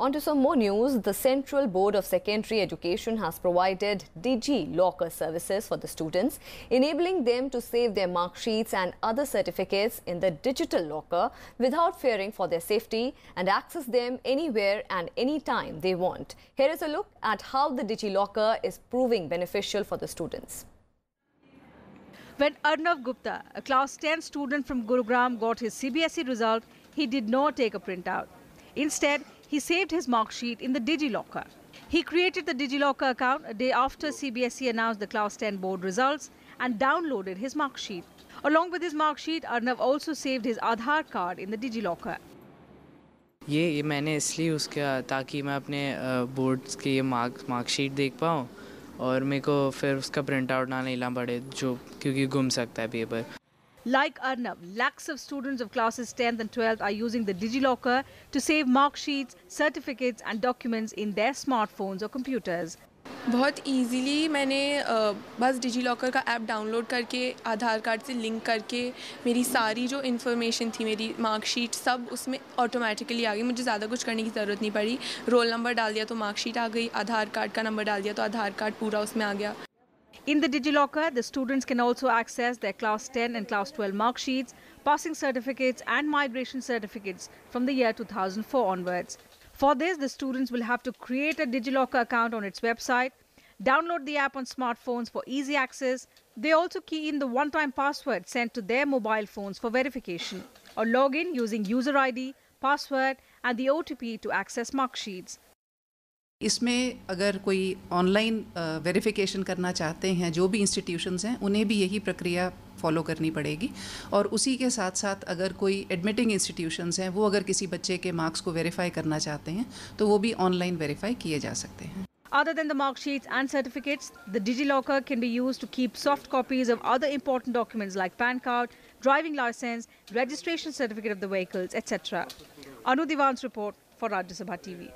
On to some more news. The Central Board of Secondary Education has provided Digi Locker services for the students, enabling them to save their mark sheets and other certificates in the digital locker without fearing for their safety and access them anywhere and anytime they want. Here is a look at how the Digi Locker is proving beneficial for the students. When Arnav Gupta, a class 10 student from Gurugram, got his CBSE result, he did not take a printout. Instead, he saved his mark sheet in the DigiLocker. He created the DigiLocker account a day after CBSE announced the Class 10 board results and downloaded his mark sheet. Along with his mark sheet, Arnav also saved his Aadhaar card in the DigiLocker. ये ये मैंने इसलिए use किया ताकि मैं अपने boards की ये मार्क मार्कशीट देख पाऊँ और मेरे को फिर उसका प्रिंट आउट ना लेना पड़े जो क्योंकि गुम सकता है paper Like Arnav, lakhs of students of classes 10th and 12th are using the DigiLocker to save mark sheets, certificates and documents in their smartphones or computers. बहुत इजीली मैंने बस डिजी लॉकर का ऐप डाउनलोड करके Aadhaar card से link करके मेरी सारी जो इन्फॉर्मेशन थी मेरी मार्कशीट सब उसमें ऑटोमेटिकली आ गई। मुझे ज़्यादा कुछ करने की ज़रूरत नहीं पड़ी। रोल नंबर डाल दिया तो मार्कशीट आ गई आधार कार्ड का नंबर डाल दिया तो आधार कार्ड पूरा उसमें आ गया। In the DigiLocker, the students can also access their Class 10 and Class 12 mark sheets, passing certificates and migration certificates from the year 2004 onwards. For this, the students will have to create a DigiLocker account on its website, download the app on smartphones for easy access. They also key in the one-time password sent to their mobile phones for verification, or log in using user ID, password and the OTP to access mark sheets. इसमें अगर कोई online verification करना चाहते हैं जो भी institutions हैं उन्हें भी यही प्रक्रिया फॉलो करनी पड़ेगी और उसी के साथ साथ अगर कोई एडमिटिंग इंस्टीट्यूशंस हैं वो अगर किसी बच्चे के मार्क्स को वेरीफाई करना चाहते हैं तो वो भी ऑनलाइन वेरीफाई किए जा सकते हैं Other than the mark sheets and certificates, the DigiLocker can be used to keep soft copies of other important documents like PAN card, driving license, registration certificate of the vehicles, etc. Anu Divan's report for Rajya Sabha TV.